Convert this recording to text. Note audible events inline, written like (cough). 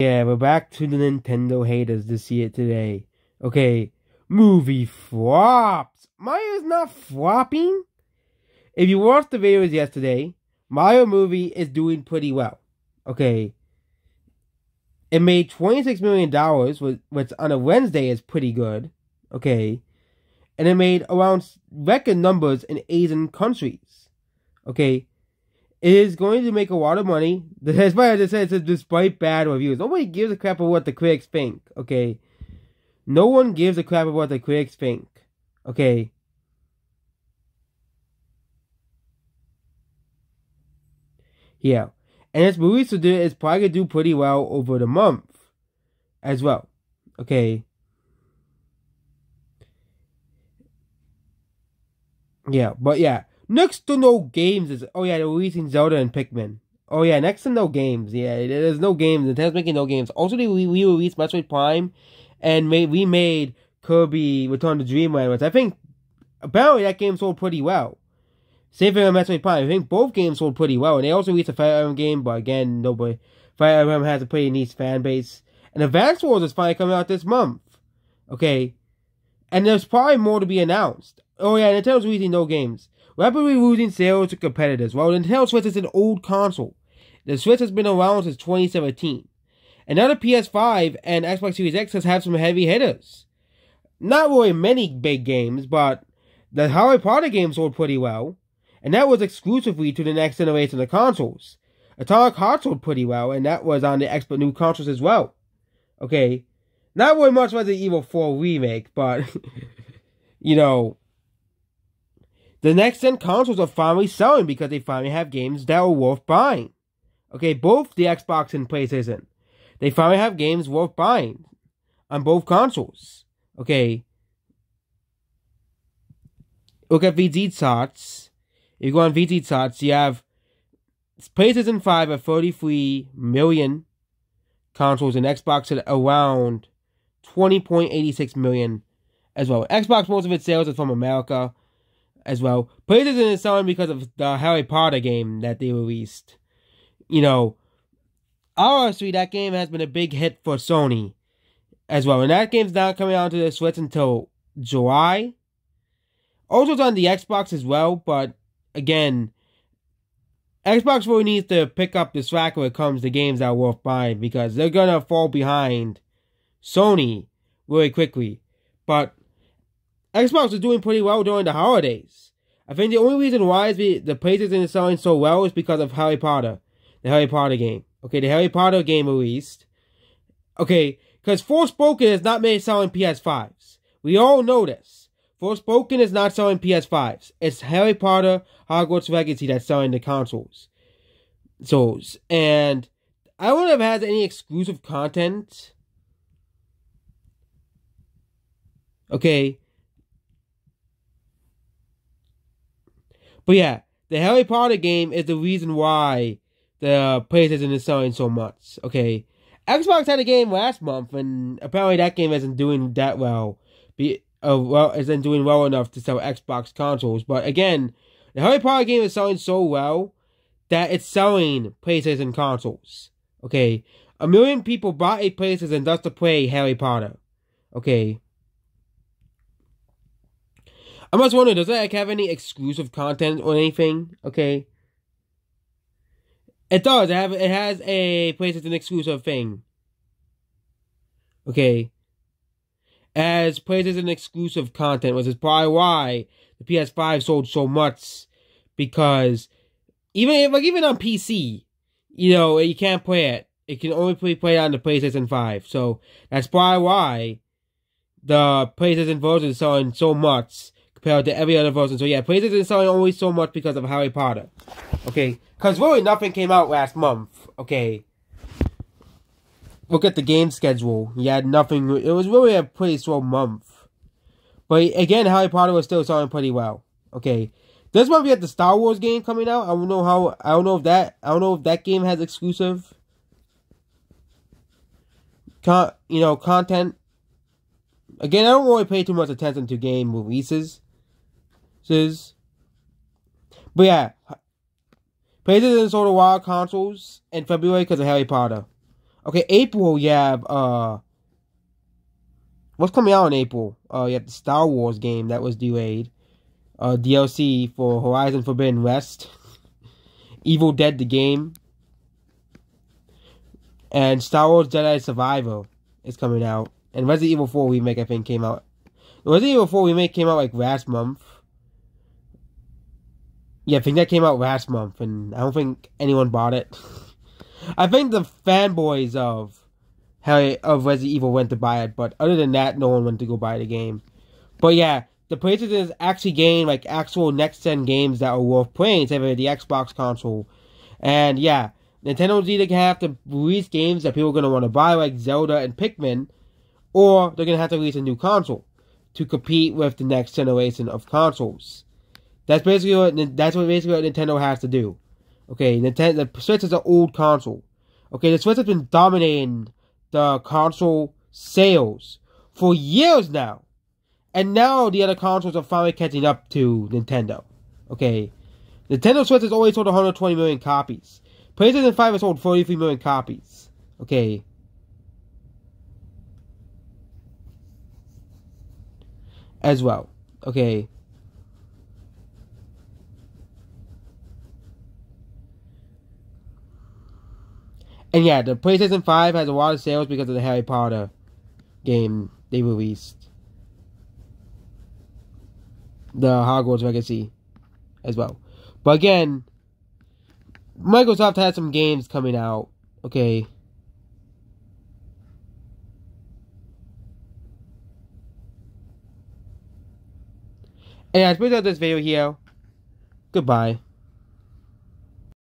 Yeah, we're back to the Nintendo haters to see it today. Okay, movie flops. Mario's not flopping. If you watched the videos yesterday, Mario movie is doing pretty well. Okay. It made $26 million, which on a Wednesday is pretty good. Okay. And it made around record numbers in Asian countries. Okay is going to make a lot of money. Despite, as I said, it's despite bad reviews. Nobody gives a crap about what the critics think, okay? No one gives a crap about what the critics think, okay? Yeah. And this movie is probably going to do pretty well over the month as well, okay? Yeah, but yeah. Next to no games is oh yeah, they're releasing Zelda and Pikmin. Oh yeah, next to no games. Yeah, there's no games. Nintendo's making no games. Also, we we released Metroid Prime, and made we made Kirby Return to Dreamland, which I think apparently that game sold pretty well. Same thing with Metroid Prime. I think both games sold pretty well, and they also released a Fire Emblem game, but again, nobody. Fire Emblem has a pretty niche fan base, and Advance Wars is finally coming out this month. Okay, and there's probably more to be announced. Oh yeah, Nintendo's releasing no games rapidly losing sales to competitors. While the Nintendo Switch is an old console, the Switch has been around since 2017. And now the PS5 and Xbox Series X has had some heavy hitters. Not really many big games, but the Harry Potter game sold pretty well, and that was exclusively to the next generation of consoles. Atomic Heart sold pretty well, and that was on the Xbox new consoles as well. Okay, not really much Resident Evil 4 remake, but (laughs) you know, the next gen consoles are finally selling because they finally have games that are worth buying. Okay, both the Xbox and PlayStation. They finally have games worth buying on both consoles. Okay. Look at VGChartz. If you go on VGChartz, you have PlayStation 5 at 33 million consoles and Xbox at around 20.86 million as well. Xbox, most of its sales is from America as well. PlayStation is selling because of the Harry Potter game that they released. You know, obviously that game has been a big hit for Sony as well. And that game's not coming out to the Switch until July. Also, it's on the Xbox as well, but again, Xbox really needs to pick up the slack when it comes to games that are worth buying because they're gonna fall behind Sony really quickly. But Xbox is doing pretty well during the holidays. I think the only reason why is the, the PlayStation is selling so well is because of Harry Potter, the Harry Potter game. Okay, the Harry Potter game released. Okay, because Forspoken is not made selling PS5s. We all know this. Forspoken is not selling PS5s. It's Harry Potter Hogwarts Legacy that's selling the consoles. So, and I wouldn't have had any exclusive content. Okay, But yeah, the Harry Potter game is the reason why the PlayStation is selling so much. Okay, Xbox had a game last month, and apparently that game isn't doing that well. Be uh, well, isn't doing well enough to sell Xbox consoles. But again, the Harry Potter game is selling so well that it's selling PlayStation consoles. Okay, a million people bought a PlayStation just to play Harry Potter. Okay. I'm just wondering, does it have any exclusive content or anything? Okay. It does. It, have, it has a PlayStation exclusive thing. Okay. As PlayStation exclusive content, which is probably why the PS5 sold so much. Because even if, like even on PC, you know, you can't play it. It can only play, play on the PlayStation 5. So that's probably why the PlayStation version is selling so much compared to every other version. So yeah, PlayStation is selling only so much because of Harry Potter. Okay, because really nothing came out last month. Okay. Look at the game schedule. Yeah, nothing. It was really a pretty slow month. But again, Harry Potter was still selling pretty well. Okay. This month we have the Star Wars game coming out. I don't know how. I don't know if that. I don't know if that game has exclusive. Con, you know, content. Again, I don't really pay too much attention to game releases. But yeah, PlayStation sold a wild consoles in February because of Harry Potter. Okay, April, you have, uh, what's coming out in April? Uh, you have the Star Wars game that was delayed. Uh, DLC for Horizon Forbidden West. (laughs) Evil Dead the game. And Star Wars Jedi Survivor is coming out. And Resident Evil 4 Remake, I think, came out. Resident Evil 4 Remake came out like last month. Yeah, I think that came out last month, and I don't think anyone bought it. (laughs) I think the fanboys of Harry of Resident Evil went to buy it, but other than that, no one went to go buy the game. But yeah, the PlayStation is actually getting like actual next gen games that are worth playing instead of the Xbox console. And yeah, Nintendo's either gonna have to release games that people are gonna want to buy, like Zelda and Pikmin, or they're gonna have to release a new console to compete with the next generation of consoles. That's basically what that's what basically what Nintendo has to do. Okay, Nintendo the Switch is an old console. Okay, the Switch has been dominating the console sales for years now. And now the other consoles are finally catching up to Nintendo. Okay. Nintendo Switch has always sold 120 million copies. PlayStation 5 has sold 43 million copies. Okay. As well. Okay. And yeah, the PlayStation 5 has a lot of sales because of the Harry Potter game they released. The Hogwarts Legacy as well. But again, Microsoft has some games coming out. Okay. And I suppose this video here. Goodbye.